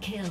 Kill.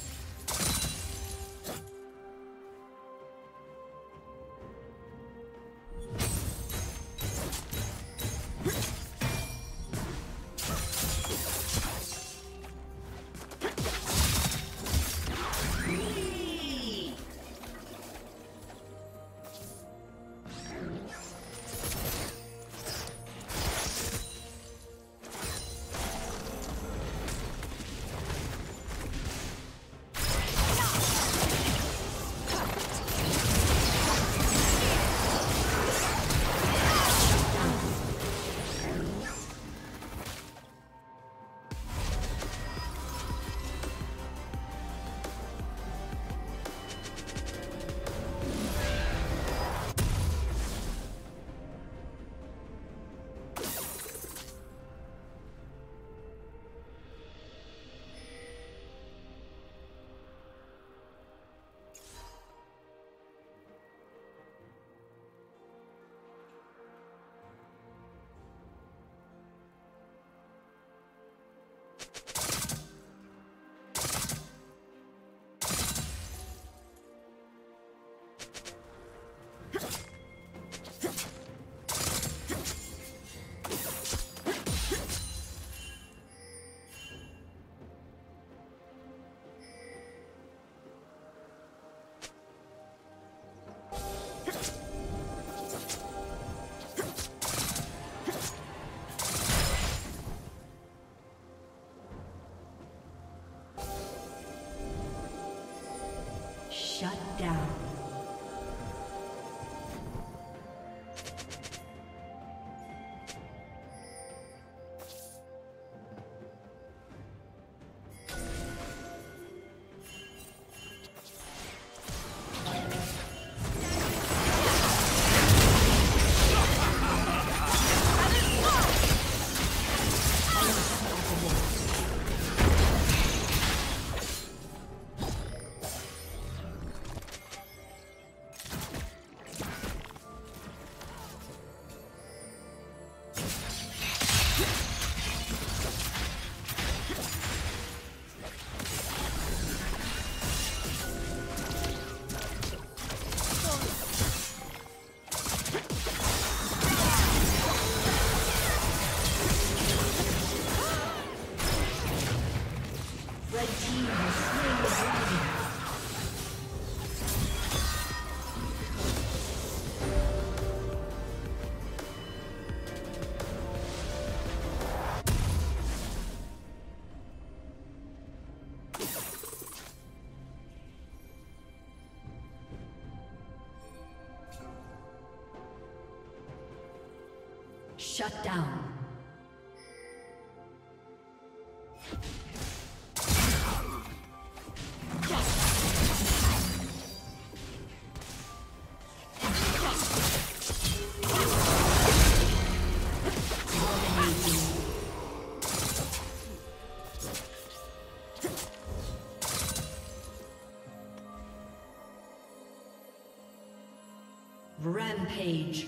Shut down. Rampage.